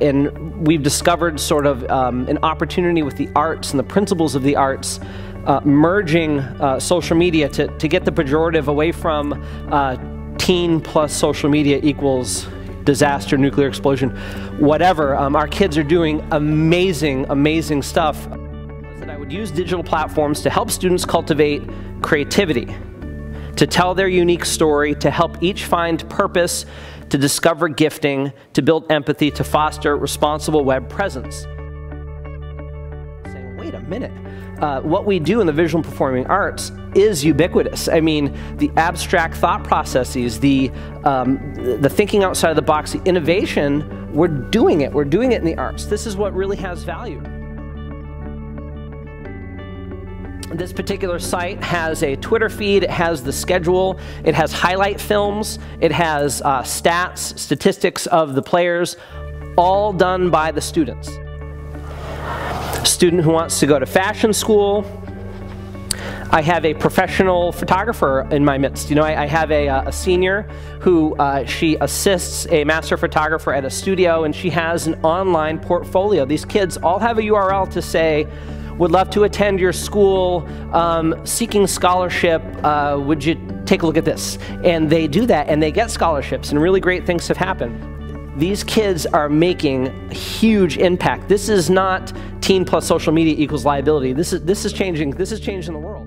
and we've discovered sort of um, an opportunity with the arts and the principles of the arts uh, merging uh, social media to, to get the pejorative away from uh, teen plus social media equals disaster, nuclear explosion, whatever. Um, our kids are doing amazing, amazing stuff. That I would use digital platforms to help students cultivate creativity, to tell their unique story, to help each find purpose, to discover gifting, to build empathy, to foster responsible web presence. Saying, wait a minute. Uh, what we do in the visual and performing arts is ubiquitous. I mean, the abstract thought processes, the, um, the thinking outside of the box, the innovation, we're doing it. We're doing it in the arts. This is what really has value. This particular site has a Twitter feed, it has the schedule, it has highlight films, it has uh, stats, statistics of the players, all done by the students. Student who wants to go to fashion school, I have a professional photographer in my midst. You know, I, I have a, uh, a, senior who uh, she assists a master photographer at a studio, and she has an online portfolio. These kids all have a URL to say, would love to attend your school, um, seeking scholarship. Uh, would you take a look at this? And they do that, and they get scholarships, and really great things have happened these kids are making huge impact. This is not teen plus social media equals liability. This is this is changing this is changing the world.